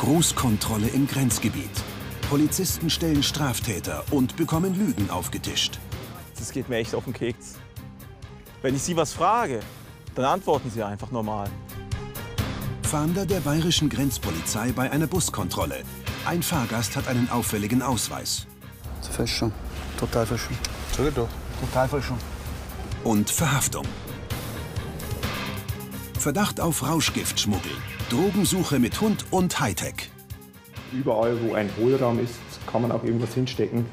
Großkontrolle im Grenzgebiet. Polizisten stellen Straftäter und bekommen Lügen aufgetischt. Das geht mir echt auf den Keks. Wenn ich Sie was frage, dann antworten Sie einfach normal. Fahnder der bayerischen Grenzpolizei bei einer Buskontrolle. Ein Fahrgast hat einen auffälligen Ausweis. Fälschung. Total Fälschung. Sag doch. Total Fälschung. Und Verhaftung. Verdacht auf Rauschgiftschmuggel. Drogensuche mit Hund und Hightech. Überall, wo ein Hohlraum ist, kann man auch irgendwas hinstecken.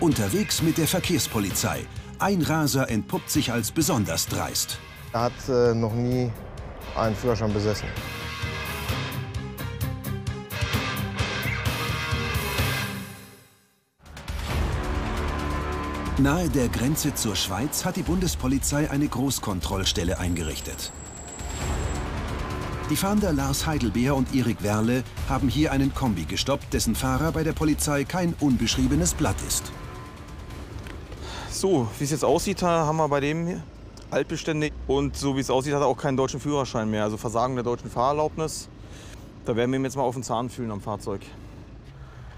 Unterwegs mit der Verkehrspolizei. Ein Raser entpuppt sich als besonders dreist. Er hat äh, noch nie einen Führerschein besessen. Nahe der Grenze zur Schweiz hat die Bundespolizei eine Großkontrollstelle eingerichtet. Die Fahnder Lars Heidelbeer und Erik Werle haben hier einen Kombi gestoppt, dessen Fahrer bei der Polizei kein unbeschriebenes Blatt ist. So, wie es jetzt aussieht, haben wir bei dem hier Altbestände. Und so wie es aussieht, hat er auch keinen deutschen Führerschein mehr. Also Versagen der deutschen Fahrerlaubnis. Da werden wir ihm jetzt mal auf den Zahn fühlen am Fahrzeug.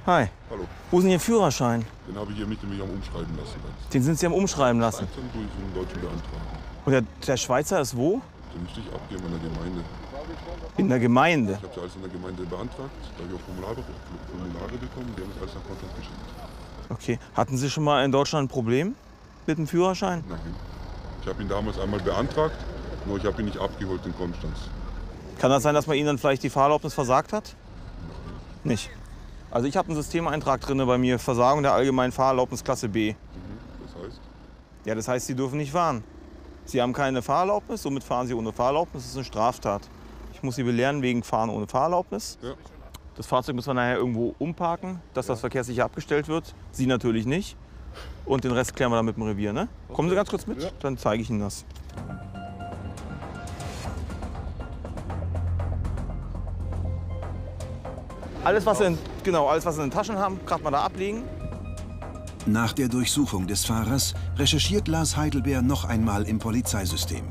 Hi. Hallo. Wo ist denn Ihr Führerschein? Den habe ich hier mit mich am Umschreiben lassen. Den sind Sie am Umschreiben lassen. Einen deutschen beantragen. Und der, der Schweizer ist wo? Den müsste ich abgeben an der Gemeinde. In der Gemeinde. Ich habe das alles in der Gemeinde beantragt. Da habe ich auch Formulare, Formulare bekommen. Die haben das alles nach Kontakt geschickt. Okay. Hatten Sie schon mal in Deutschland ein Problem mit dem Führerschein? Nein. Ich habe ihn damals einmal beantragt, nur ich habe ihn nicht abgeholt in Konstanz. Kann das sein, dass man Ihnen dann vielleicht die Fahrerlaubnis versagt hat? Nicht. Also ich habe einen Systemeintrag drin bei mir, Versagung der allgemeinen Fahrerlaubnis Klasse B. Mhm. Das heißt, Ja, das heißt, Sie dürfen nicht fahren. Sie haben keine Fahrerlaubnis, somit fahren Sie ohne Fahrerlaubnis. Das ist eine Straftat. Ich muss Sie belehren wegen Fahren ohne Fahrerlaubnis. ja, Das Fahrzeug muss man nachher irgendwo umparken, dass das verkehrssicher abgestellt wird. Sie natürlich nicht. Und den Rest klären wir dann mit dem Revier. Ne? Kommen Sie ganz kurz mit, Ja. dann zeige ich Ihnen das. Alles was, Sie in, genau, alles, was Sie in den Taschen haben, gerade mal da ablegen. Nach der Durchsuchung des Fahrers recherchiert Lars Heidelbeer noch einmal im Polizeisystem.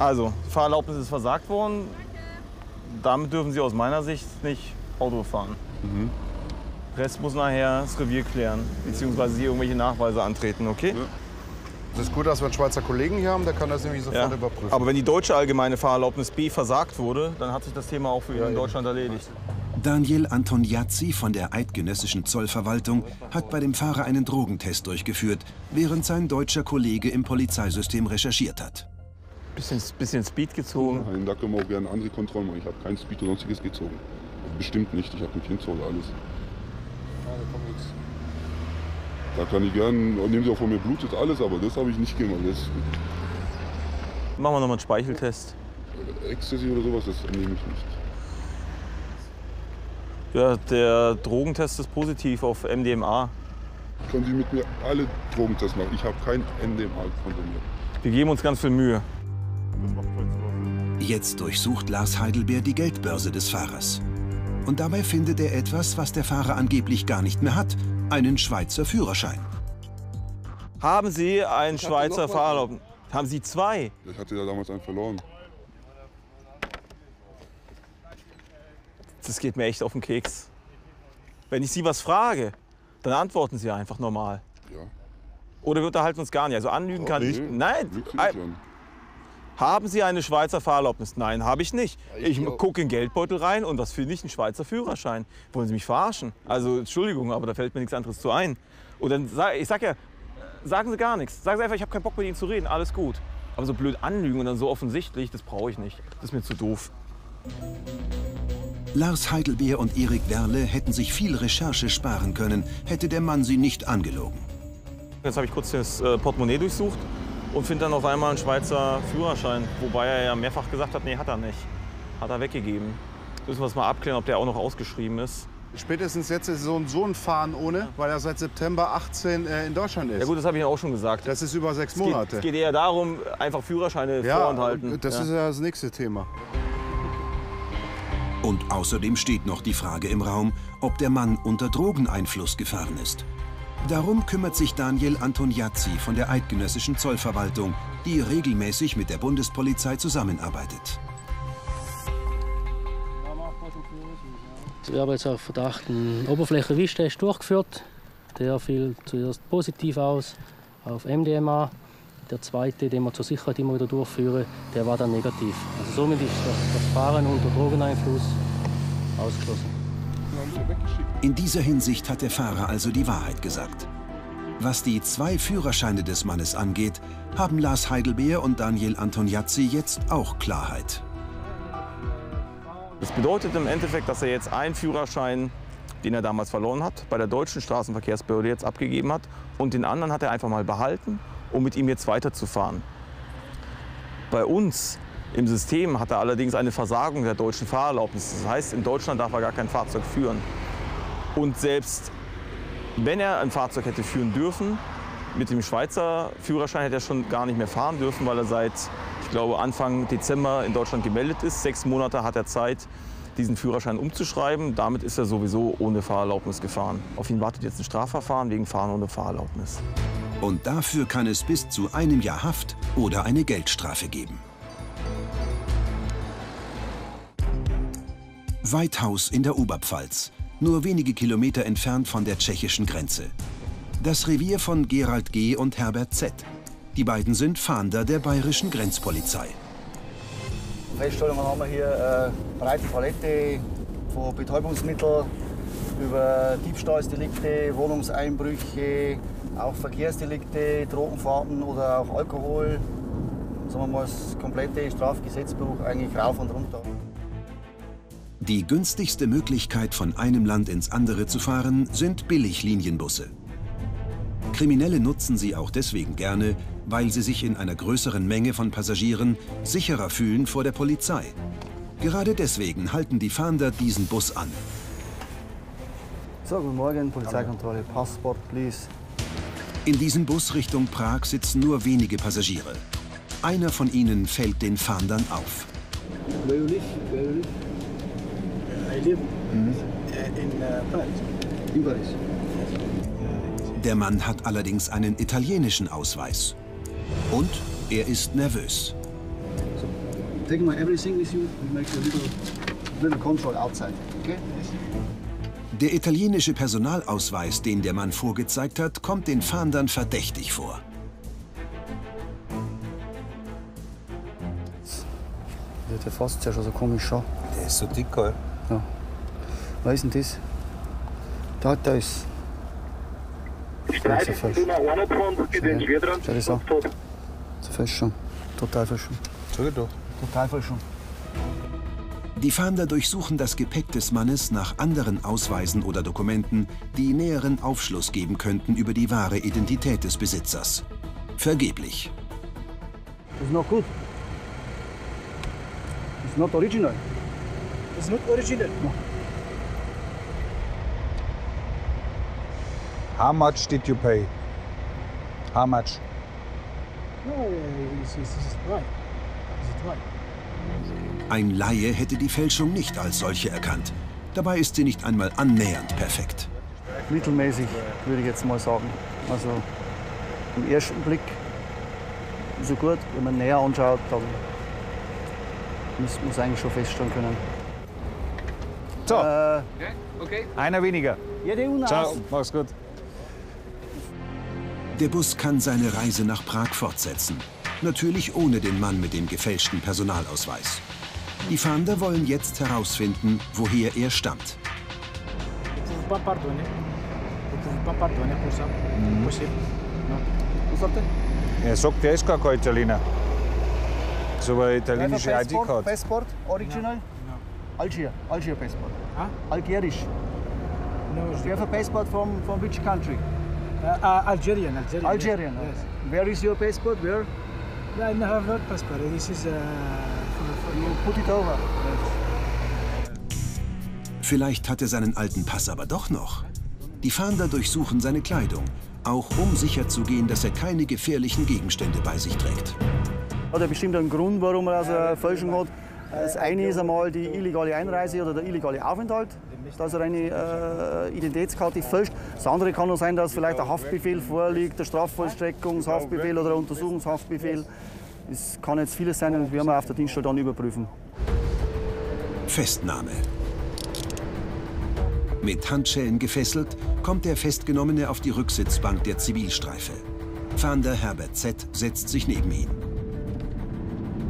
Also, die Fahrerlaubnis ist versagt worden. Damit dürfen Sie aus meiner Sicht nicht Auto fahren. Rest muss nachher das Revier klären, beziehungsweise Sie irgendwelche Nachweise antreten, okay? Es ist gut, dass wir einen Schweizer Kollegen hier haben, der kann das nämlich sofort Ja. überprüfen. Aber wenn die deutsche allgemeine Fahrerlaubnis B versagt wurde, dann hat sich das Thema auch für ihn in Deutschland erledigt. Daniel Antoniazzi von der eidgenössischen Zollverwaltung hat bei dem Fahrer einen Drogentest durchgeführt, während sein deutscher Kollege im Polizeisystem recherchiert hat. Bisschen, bisschen Speed gezogen. Nein, da können wir auch gerne andere Kontrollen machen. Ich habe kein Speed oder sonstiges gezogen. Bestimmt nicht. Ich habe einen Kind zu Hause, alles. Da kann ich gerne, nehmen Sie auch von mir Blut, ist alles, aber das habe ich nicht gemacht. Das Machen wir nochmal einen Speicheltest. Ecstasy oder sowas, das nehme ich nicht. Ja, der Drogentest ist positiv auf MDMA. Können Sie mit mir alle Drogentests machen. Ich habe kein NDMA konsumiert. Wir geben uns ganz viel Mühe. Jetzt durchsucht Lars Heidelbeer die Geldbörse des Fahrers. Und dabei findet er etwas, was der Fahrer angeblich gar nicht mehr hat. Einen Schweizer Führerschein. Haben Sie einen Schweizer. Fahrerlaubnis? Haben Sie zwei? Ich hatte ja damals einen verloren. Das geht mir echt auf den Keks. Wenn ich Sie was frage, dann antworten Sie einfach normal. Ja. Oder wir unterhalten uns gar nicht. Also anlügen kann Nee, ich. Nein. lügst du Ein- nicht an. Haben Sie eine Schweizer Fahrerlaubnis? Nein, habe ich nicht. Ich gucke in den Geldbeutel rein und was finde ich? Ein Schweizer Führerschein. Wollen Sie mich verarschen? Also Entschuldigung, aber da fällt mir nichts anderes zu ein. Und dann sag ich sag ja, sagen Sie gar nichts. Sagen Sie einfach, ich habe keinen Bock mit Ihnen zu reden. Alles gut. Aber so blöd anlügen und dann so offensichtlich, das brauche ich nicht. Das ist mir zu doof. Lars Heidelbeer und Erik Werle hätten sich viel Recherche sparen können, hätte der Mann sie nicht angelogen. Jetzt habe ich kurz das äh, Portemonnaie durchsucht und finde dann auf einmal einen Schweizer Führerschein. Wobei er ja mehrfach gesagt hat, nee, hat er nicht. Hat er weggegeben. Müssen wir das mal abklären, ob der auch noch ausgeschrieben ist. Spätestens jetzt ist so ein Sohn fahren ohne, weil er seit September 18 äh, in Deutschland ist. Ja gut, das habe ich Ihnen auch schon gesagt. Das ist über sechs Es geht, Monate. es geht eher darum, einfach Führerscheine ja, vorenthalten. das ja. ist ja das nächste Thema. Und außerdem steht noch die Frage im Raum, ob der Mann unter Drogeneinfluss gefahren ist. Darum kümmert sich Daniel Antoniazzi von der eidgenössischen Zollverwaltung die regelmäßig mit der Bundespolizei zusammenarbeitet. Wir haben jetzt auf Verdacht einen Oberflächenwischtest durchgeführt. Der fiel zuerst positiv aus auf MDMA. Der zweite, den wir zur Sicherheit immer wieder durchführen, der war dann negativ. Also somit ist das, das Fahren unter Drogeneinfluss ausgeschlossen. In dieser Hinsicht hat der Fahrer also die Wahrheit gesagt. Was die zwei Führerscheine des Mannes angeht, haben Lars Heidelbeer und Daniel Antoniazzi jetzt auch Klarheit. Das bedeutet im Endeffekt, dass er jetzt einen Führerschein, den er damals verloren hat, bei der deutschen Straßenverkehrsbehörde jetzt abgegeben hat und den anderen hat er einfach mal behalten, um mit ihm jetzt weiterzufahren. Bei uns im System hat er allerdings eine Versagung der deutschen Fahrerlaubnis. Das heißt, in Deutschland darf er gar kein Fahrzeug führen. Und selbst wenn er ein Fahrzeug hätte führen dürfen, mit dem Schweizer Führerschein hätte er schon gar nicht mehr fahren dürfen, weil er seit, ich glaube, Anfang Dezember in Deutschland gemeldet ist. Sechs Monate hat er Zeit, diesen Führerschein umzuschreiben. Damit ist er sowieso ohne Fahrerlaubnis gefahren. Auf ihn wartet jetzt ein Strafverfahren wegen Fahren ohne Fahrerlaubnis. Und dafür kann es bis zu einem Jahr Haft oder eine Geldstrafe geben. Weithaus in der Oberpfalz, nur wenige Kilometer entfernt von der tschechischen Grenze. Das Revier von Gerald G. und Herbert Z. Die beiden sind Fahnder der bayerischen Grenzpolizei. Feststellungen haben wir hier eine äh, breite Palette von Betäubungsmitteln über Diebstahlsdelikte, Wohnungseinbrüche, auch Verkehrsdelikte, Drogenfahrten oder auch Alkohol. Sagen wir mal, das komplette Strafgesetzbuch eigentlich rauf und runter. Die günstigste Möglichkeit, von einem Land ins andere zu fahren, sind Billiglinienbusse. Kriminelle nutzen sie auch deswegen gerne, weil sie sich in einer größeren Menge von Passagieren sicherer fühlen vor der Polizei. Gerade deswegen halten die Fahnder diesen Bus an. So, guten Morgen, Polizeikontrolle, Passport, please. In diesem Bus Richtung Prag sitzen nur wenige Passagiere. Einer von ihnen fällt den Fahndern auf. Where you live? Where you live? I live Mhm. in uh, Paris. In Paris. Der Mann hat allerdings einen italienischen Ausweis. Und er ist nervös. Take my everything with you. We make a little, little control outside. Okay? Der italienische Personalausweis, den der Mann vorgezeigt hat, kommt den Fahndern verdächtig vor. Der fasst ja schon so komisch schon. Der ist so dick, gell? Was ist denn das? Da, da ist. Streifen von Nummer 21 in den Schwerdran. Schau das an. So Fälschung. Total Fälschung. Sag doch. Total Fälschung. Die Fahnder durchsuchen das Gepäck des Mannes nach anderen Ausweisen oder Dokumenten, die näheren Aufschluss geben könnten über die wahre Identität des Besitzers. Vergeblich. It's not good. It's not original. It's not original. No. How much did you pay? How much? Ein Laie hätte die Fälschung nicht als solche erkannt. Dabei ist sie nicht einmal annähernd perfekt. Mittelmäßig, würde ich jetzt mal sagen. Also im ersten Blick so gut. Wenn man näher anschaut, dann muss man es eigentlich schon feststellen können. So, Äh, einer weniger. Unaus. Ciao, mach's gut. Der Bus kann seine Reise nach Prag fortsetzen. Natürlich ohne den Mann mit dem gefälschten Personalausweis. Die Fahnder wollen jetzt herausfinden, woher er stammt. No. Sagt er? Er sagt, er ist gar kein Italiener. So eine italienische ID-Card. Passport, original? Algier, Algier Passport. Huh? Algerisch. No, Do you have a passport from, from which country? Uh, uh, Algerian, Algerian. yes. Algerian. Yes. Where is your passport? Where? I have not passport. This is uh, for, for You put it over. Vielleicht hat er seinen alten Pass aber doch noch. Die Fahnder durchsuchen seine Kleidung, auch um sicherzugehen, dass er keine gefährlichen Gegenstände bei sich trägt. Hat er bestimmt einen Grund, warum er also eine Fälschung hat. Das eine ist einmal die illegale Einreise oder der illegale Aufenthalt, dass er eine äh, Identitätskarte fälscht. Das andere kann auch sein, dass vielleicht ein Haftbefehl vorliegt, der Strafvollstreckungshaftbefehl oder ein Untersuchungshaftbefehl. Es kann jetzt vieles sein und wir werden auf der Dienststelle dann überprüfen. Festnahme. Mit Handschellen gefesselt, kommt der Festgenommene auf die Rücksitzbank der Zivilstreife. Fahnder Herbert Z. setzt sich neben ihn.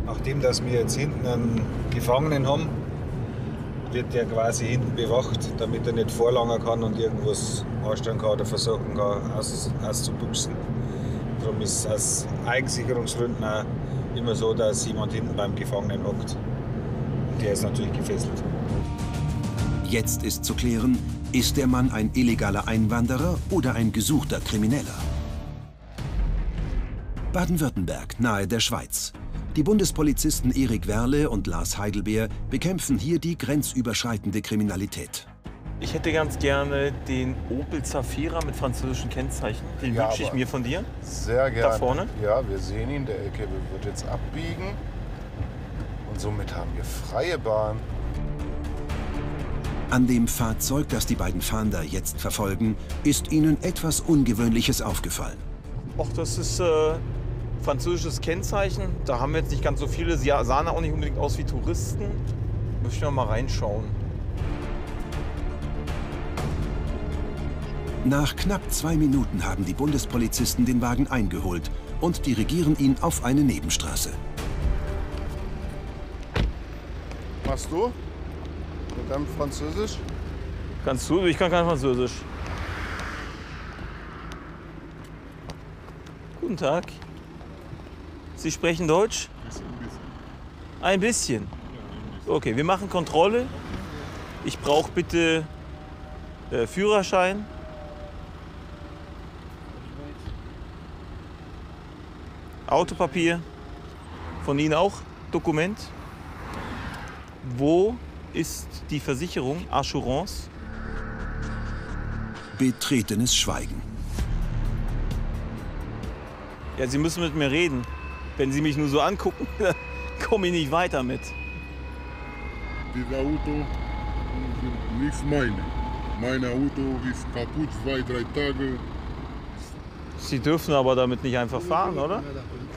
Nachdem dass wir jetzt hinten einen Gefangenen haben, wird der quasi hinten bewacht, damit er nicht vorlangen kann und irgendwas anstellen kann oder versuchen kann aus, auszubuchsen. Darum ist es aus Eigensicherungsgründen auch immer so, dass jemand hinten beim Gefangenen hockt. Und der ist natürlich gefesselt. Jetzt ist zu klären, ist der Mann ein illegaler Einwanderer oder ein gesuchter Krimineller? Baden-Württemberg, nahe der Schweiz. Die Bundespolizisten Erik Werle und Lars Heidelbeer bekämpfen hier die grenzüberschreitende Kriminalität. Ich hätte ganz gerne den Opel Zafira mit französischen Kennzeichen. Den Ja, wünsche ich mir von dir. Sehr gerne. Da vorne? Ja, wir sehen ihn. Der LKW wird jetzt abbiegen. Und somit haben wir freie Bahn. An dem Fahrzeug, das die beiden Fahnder jetzt verfolgen, ist ihnen etwas Ungewöhnliches aufgefallen. Och, das ist äh, französisches Kennzeichen. Da haben wir jetzt nicht ganz so viele. Sie sahen auch nicht unbedingt aus wie Touristen. Möchten wir mal reinschauen. Nach knapp zwei Minuten haben die Bundespolizisten den Wagen eingeholt und dirigieren ihn auf eine Nebenstraße. Machst du? Mit deinem Französisch? Kannst du? Ich kann kein Französisch. Guten Tag. Sie sprechen Deutsch? Ein bisschen. Okay, wir machen Kontrolle. Ich brauche bitte äh, Führerschein. Autopapier. Von Ihnen auch Dokument. Wo ist die Versicherung Assurance? Betretenes Schweigen. Ja, Sie müssen mit mir reden. Wenn Sie mich nur so angucken, dann komme ich nicht weiter mit. Dieses Auto ist nicht meine. Mein Auto ist kaputt, zwei, drei Tage. Sie dürfen aber damit nicht einfach fahren, oder?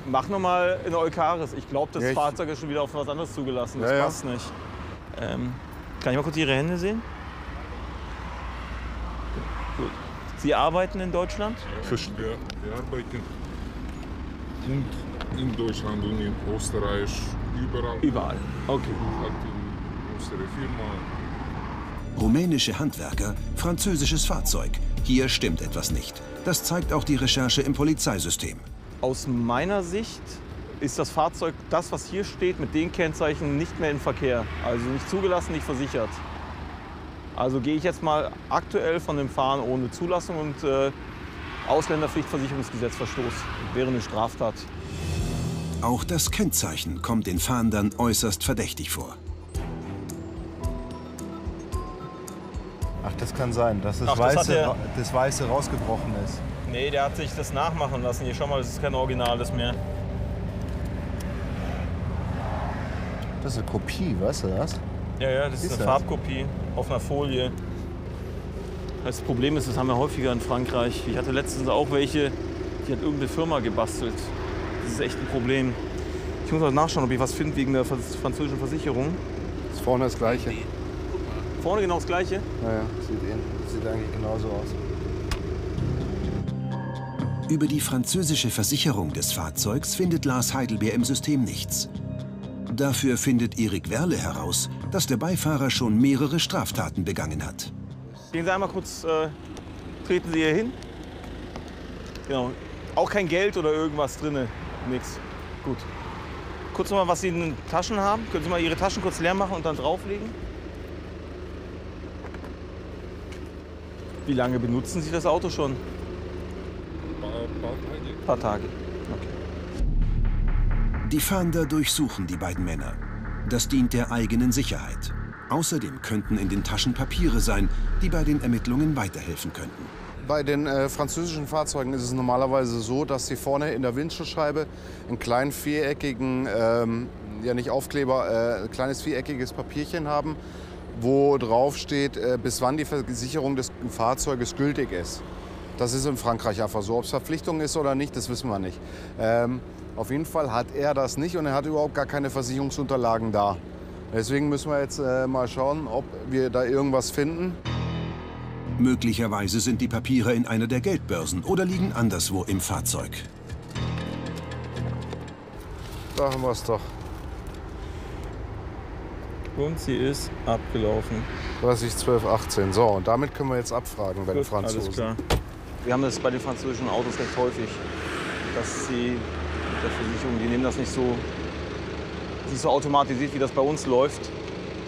Mach noch mal in Eukaris. Ich glaube, das Ja, ich- Fahrzeug ist schon wieder auf was anderes zugelassen. Das Ja, ja. passt nicht. Ähm, kann ich mal kurz Ihre Hände sehen? Gut. Sie arbeiten in Deutschland? Verstehe. Wir arbeiten und in Deutschland und in Österreich, überall. Überall. Okay. Hat unsere Firma. Rumänische Handwerker, französisches Fahrzeug. Hier stimmt etwas nicht. Das zeigt auch die Recherche im Polizeisystem. Aus meiner Sicht ist das Fahrzeug, das was hier steht, mit den Kennzeichen nicht mehr in Verkehr. Also nicht zugelassen, nicht versichert. Also gehe ich jetzt mal aktuell von dem Fahren ohne Zulassung und äh, Ausländerpflichtversicherungsgesetzverstoß. Wäre eine Straftat. Auch das Kennzeichen kommt den Fahndern äußerst verdächtig vor. Ach, das kann sein, dass das, Ach, das Weiße, er- ra- das Weiße rausgebrochen ist. Nee, der hat sich das nachmachen lassen. Hier, schau mal, das ist kein Originales mehr. Das ist eine Kopie, weißt du das? Ja, ja, das ist, Ist eine das? Farbkopie auf einer Folie. Das Problem ist, das haben wir häufiger in Frankreich. Ich hatte letztens auch welche, die hat irgendeine Firma gebastelt. Das ist echt ein Problem. Ich muss mal nachschauen, ob ich was finde wegen der französischen Versicherung. Ist vorne das Gleiche. Vorne genau das gleiche. Naja, sieht, ähn- sieht eigentlich genauso aus. Über die französische Versicherung des Fahrzeugs findet Lars Heidelbeer im System nichts. Dafür findet Erik Werle heraus, dass der Beifahrer schon mehrere Straftaten begangen hat. Gehen Sie einmal kurz, äh, treten Sie hier hin. Genau. Auch kein Geld oder irgendwas drin. Nix. Gut. Kurz noch mal, was Sie in den Taschen haben. Können Sie mal Ihre Taschen kurz leer machen und dann drauflegen? Wie lange benutzen Sie das Auto schon? Paar, paar Tage. Ein paar Tage. Die Fahnder durchsuchen die beiden Männer. Das dient der eigenen Sicherheit. Außerdem könnten in den Taschen Papiere sein, die bei den Ermittlungen weiterhelfen könnten. Bei den äh, französischen Fahrzeugen ist es normalerweise so, dass sie vorne in der Windschutzscheibe einen kleinen viereckigen, ähm, ja nicht Aufkleber, äh, ein kleines viereckiges Papierchen haben, wo drauf steht, äh, bis wann die Versicherung des Fahrzeuges gültig ist. Das ist in Frankreich einfach so. Ob es Verpflichtung ist oder nicht, das wissen wir nicht. Ähm, Auf jeden Fall hat er das nicht und er hat überhaupt gar keine Versicherungsunterlagen da. Deswegen müssen wir jetzt äh, mal schauen, ob wir da irgendwas finden. Möglicherweise sind die Papiere in einer der Geldbörsen oder liegen anderswo im Fahrzeug. Da haben wir es doch. Und sie ist abgelaufen. 30, 12, 18. So, und damit können wir jetzt abfragen bei den Gut, Franzosen. Alles klar. Wir haben das bei den französischen Autos recht häufig, dass sie mit der Versicherung, die nehmen das nicht so, nicht so automatisiert, wie das bei uns läuft,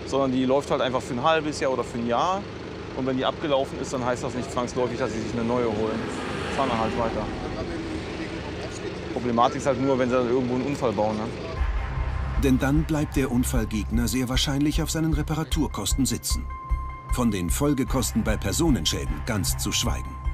sondern die läuft halt einfach für ein halbes Jahr oder für ein Jahr. Und wenn die abgelaufen ist, dann heißt das nicht zwangsläufig, dass sie sich eine neue holen. Fahren dann halt weiter. Problematik ist halt nur, wenn sie dann irgendwo einen Unfall bauen. Ne? Denn dann bleibt der Unfallgegner sehr wahrscheinlich auf seinen Reparaturkosten sitzen. Von den Folgekosten bei Personenschäden ganz zu schweigen.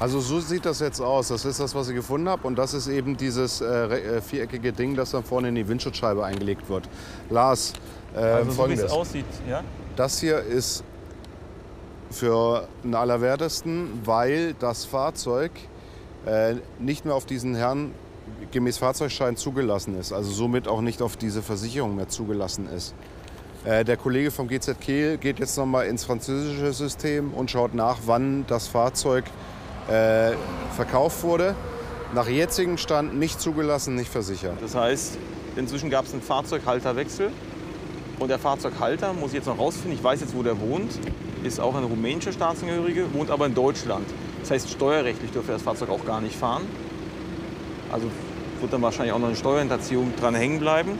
Also so sieht das jetzt aus. Das ist das, was ich gefunden habe. Und das ist eben dieses äh, äh, viereckige Ding, das dann vorne in die Windschutzscheibe eingelegt wird. Lars, äh, Also so wie es folgendes. aussieht, ja? Das hier ist für den Allerwertesten, weil das Fahrzeug äh, nicht mehr auf diesen Herrn gemäß Fahrzeugschein zugelassen ist. Also somit auch nicht auf diese Versicherung mehr zugelassen ist. Äh, der Kollege vom GZ Kehl geht jetzt noch mal ins französische System und schaut nach, wann das Fahrzeug äh, verkauft wurde. Nach jetzigem Stand nicht zugelassen, nicht versichert. Das heißt, inzwischen gab es einen Fahrzeughalterwechsel. Und der Fahrzeughalter, muss ich jetzt noch rausfinden, ich weiß jetzt, wo der wohnt, ist auch ein rumänischer Staatsangehörige, wohnt aber in Deutschland. Das heißt, steuerrechtlich dürfte das Fahrzeug auch gar nicht fahren. Also wird dann wahrscheinlich auch noch eine Steuerhinterziehung dran hängen bleiben.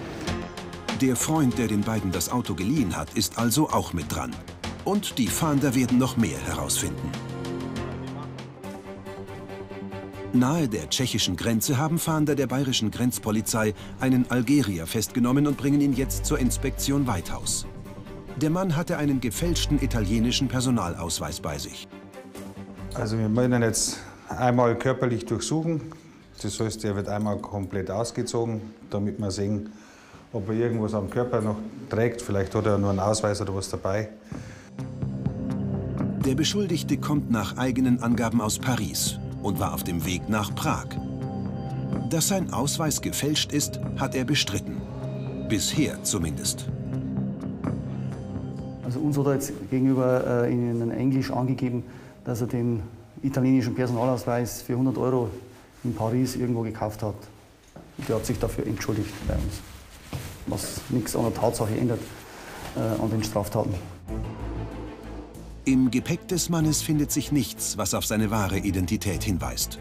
Der Freund, der den beiden das Auto geliehen hat, ist also auch mit dran. Und die Fahnder werden noch mehr herausfinden. Nahe der tschechischen Grenze haben Fahnder der bayerischen Grenzpolizei einen Algerier festgenommen und bringen ihn jetzt zur Inspektion Weithaus. Der Mann hatte einen gefälschten italienischen Personalausweis bei sich. Also wir wollen ihn jetzt einmal körperlich durchsuchen. Das heißt, er wird einmal komplett ausgezogen, damit wir sehen, ob er irgendwas am Körper noch trägt. Vielleicht hat er nur einen Ausweis oder was dabei. Der Beschuldigte kommt nach eigenen Angaben aus Paris und war auf dem Weg nach Prag. Dass sein Ausweis gefälscht ist, hat er bestritten. Bisher zumindest. Also uns hat er jetzt gegenüber äh, in Englisch angegeben, dass er den italienischen Personalausweis für 100 Euro in Paris irgendwo gekauft hat. Und der hat sich dafür entschuldigt bei uns. Was nichts an der Tatsache ändert, äh, an den Straftaten. Im Gepäck des Mannes findet sich nichts, was auf seine wahre Identität hinweist.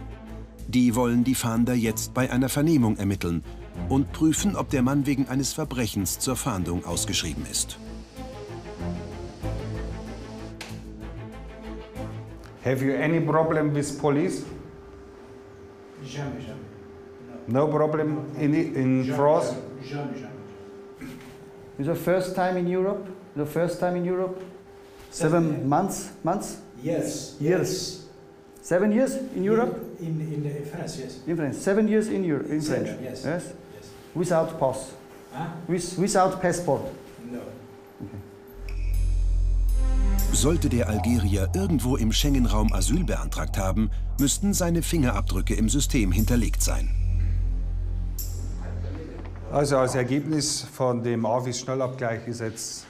Die wollen die Fahnder jetzt bei einer Vernehmung ermitteln und prüfen, ob der Mann wegen eines Verbrechens zur Fahndung ausgeschrieben ist. Have you any problem with police? Jamais, jamais. No problem in, in France? Jamais, jamais. Is the first time in Europe? The first time in Europe? Seven months? Months? Yes. Years. Seven years in Europe? In, in, in France, yes. In France. Seven years in, Euro, in Seven, French. yes. yes. Without pass. Huh? With, without passport. No. Sollte der Algerier irgendwo im Schengen-Raum Asyl beantragt haben, müssten seine Fingerabdrücke im System hinterlegt sein. Also als Ergebnis von dem AFIS-Schnellabgleich ist jetzt,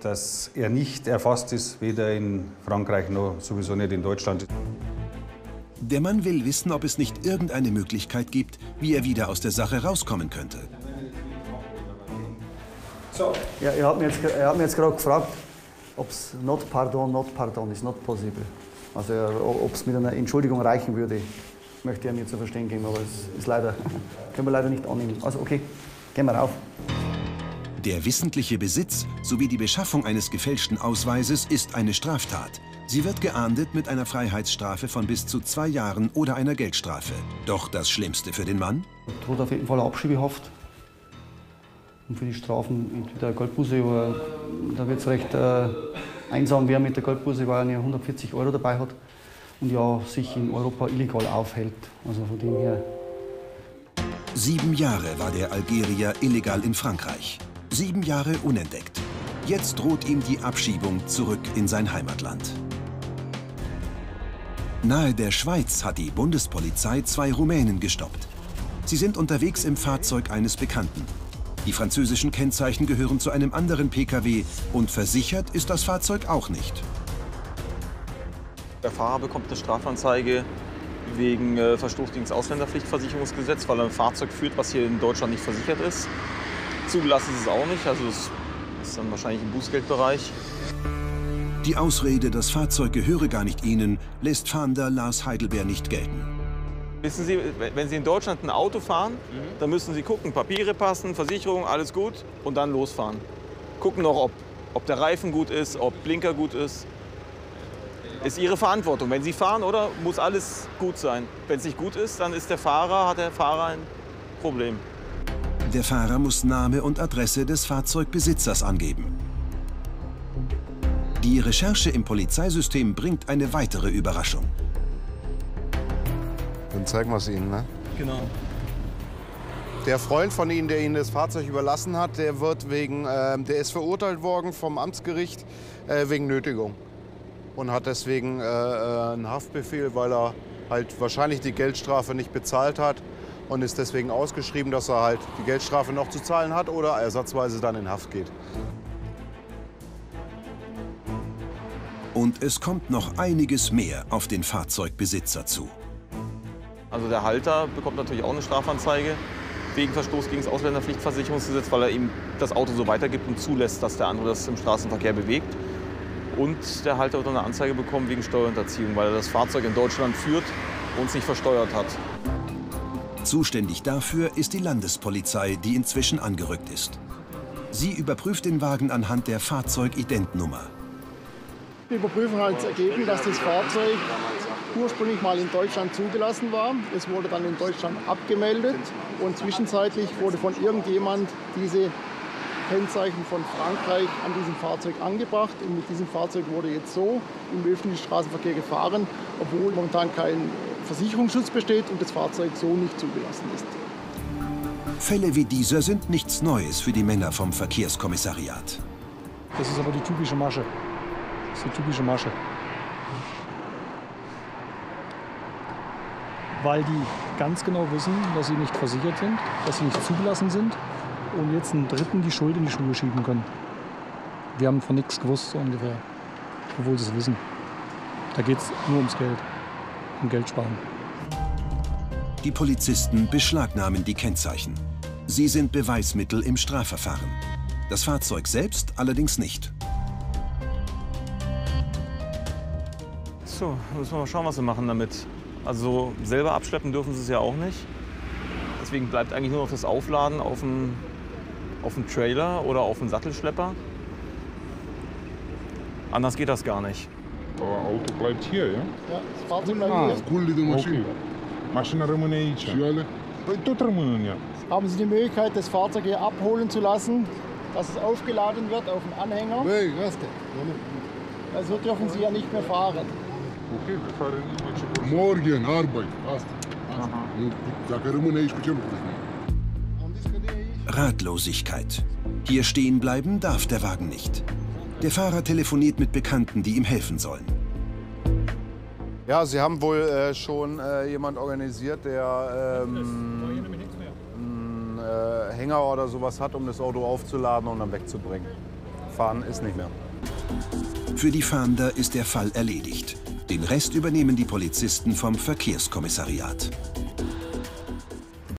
dass er nicht erfasst ist, weder in Frankreich noch sowieso nicht in Deutschland. Der Mann will wissen, ob es nicht irgendeine Möglichkeit gibt, wie er wieder aus der Sache rauskommen könnte. Ja, er hat mir jetzt, er hat mir jetzt gerade gefragt, ob es not pardon, not pardon ist, not possible. Also ob es mit einer Entschuldigung reichen würde, möchte er mir zu verstehen geben, aber es ist leider, können wir leider nicht annehmen. Also okay, gehen wir rauf. Der wissentliche Besitz sowie die Beschaffung eines gefälschten Ausweises ist eine Straftat. Sie wird geahndet mit einer Freiheitsstrafe von bis zu zwei Jahren oder einer Geldstrafe. Doch das Schlimmste für den Mann? Droht auf jeden Fall Abschiebehaft. Und für die Strafen entweder Geldbuße oder da wird es recht äh, einsam, wer mit der Geldbuße, weil er nur 140 Euro dabei hat und ja sich in Europa illegal aufhält. Also von dem her. Sieben Jahre war der Algerier illegal in Frankreich. Sieben Jahre unentdeckt. Jetzt droht ihm die Abschiebung zurück in sein Heimatland. Nahe der Schweiz hat die Bundespolizei zwei Rumänen gestoppt. Sie sind unterwegs im Fahrzeug eines Bekannten. Die französischen Kennzeichen gehören zu einem anderen Pkw und versichert ist das Fahrzeug auch nicht. Der Fahrer bekommt eine Strafanzeige wegen äh, Verstoß gegen das Ausländerpflichtversicherungsgesetz, weil er ein Fahrzeug führt, was hier in Deutschland nicht versichert ist. Zugelassen ist es auch nicht, also das ist dann wahrscheinlich im Bußgeldbereich. Die Ausrede, das Fahrzeug gehöre gar nicht Ihnen, lässt Fahnder Lars Heidelbeer nicht gelten. Wissen Sie, wenn Sie in Deutschland ein Auto fahren, dann müssen Sie gucken, Papiere passen, Versicherung, alles gut und dann losfahren. Gucken noch, ob, ob der Reifen gut ist, ob Blinker gut ist. Ist Ihre Verantwortung. Wenn Sie fahren, oder muss alles gut sein. Wenn es nicht gut ist, dann ist der Fahrer, hat der Fahrer ein Problem. Der Fahrer muss Name und Adresse des Fahrzeugbesitzers angeben. Die Recherche im Polizeisystem bringt eine weitere Überraschung. Dann zeigen wir es Ihnen, ne? Genau. Der Freund von Ihnen, der Ihnen das Fahrzeug überlassen hat, der wird wegen, äh, der ist verurteilt worden vom Amtsgericht äh, wegen Nötigung und hat deswegen äh, äh, einen Haftbefehl, weil er halt wahrscheinlich die Geldstrafe nicht bezahlt hat und ist deswegen ausgeschrieben, dass er halt die Geldstrafe noch zu zahlen hat oder ersatzweise dann in Haft geht. Und es kommt noch einiges mehr auf den Fahrzeugbesitzer zu. Also der Halter bekommt natürlich auch eine Strafanzeige wegen Verstoß gegen das Ausländerpflichtversicherungsgesetz, weil er ihm das Auto so weitergibt und zulässt, dass der andere das im Straßenverkehr bewegt. Und der Halter wird eine Anzeige bekommen wegen Steuerhinterziehung, weil er das Fahrzeug in Deutschland führt und es nicht versteuert hat. Zuständig dafür ist die Landespolizei, die inzwischen angerückt ist. Sie überprüft den Wagen anhand der Fahrzeugidentnummer. Die Überprüfung hat ergeben, dass das Fahrzeug ursprünglich mal in Deutschland zugelassen war. Es wurde dann in Deutschland abgemeldet und zwischenzeitlich wurde von irgendjemand diese Kennzeichen von Frankreich an diesem Fahrzeug angebracht. Und mit diesem Fahrzeug wurde jetzt so im öffentlichen Straßenverkehr gefahren, obwohl momentan kein Versicherungsschutz besteht und das Fahrzeug so nicht zugelassen ist. Fälle wie dieser sind nichts Neues für die Männer vom Verkehrskommissariat. Das ist aber die typische Masche. Das ist die typische Masche. Weil die ganz genau wissen, dass sie nicht versichert sind, dass sie nicht zugelassen sind und jetzt einen Dritten die Schuld in die Schuhe schieben können. Wir haben von nichts gewusst, so ungefähr. Obwohl sie es wissen. Da geht es nur ums Geld. Um Geld sparen. Die Polizisten beschlagnahmen die Kennzeichen. Sie sind Beweismittel im Strafverfahren. Das Fahrzeug selbst allerdings nicht. So, müssen wir mal schauen, was wir machen damit. Also selber abschleppen dürfen sie es ja auch nicht. Deswegen bleibt eigentlich nur noch das Aufladen auf dem, auf dem Trailer oder auf dem Sattelschlepper. Anders geht das gar nicht. Aber Auto bleibt hier, ja? Ja, das Fahrzeug bleibt Ah, hier. Sculli de mașină. Mașina rămâne aici. Și ale? Păi tot rămân în ea. Haben Sie die Möglichkeit, das Fahrzeug hier abholen zu lassen, dass es aufgeladen wird auf den Anhänger? Băi, asta. Also dürfen Sie ja nicht mehr fahren. Ok, de care nimeni ce Morgen, Arbeit, asta. Nu, Dacă rămâne aici, cu ce lucruri? Ratlosigkeit. Hier stehen bleiben darf der Wagen nicht. Der Fahrer telefoniert mit Bekannten, die ihm helfen sollen. Ja, Sie haben wohl äh, schon äh, jemand organisiert, der ähm, einen äh, Hänger oder sowas hat, um das Auto aufzuladen und dann wegzubringen. Fahren ist nicht mehr. Für die Fahnder ist der Fall erledigt. Den Rest übernehmen die Polizisten vom Verkehrskommissariat.